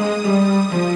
Música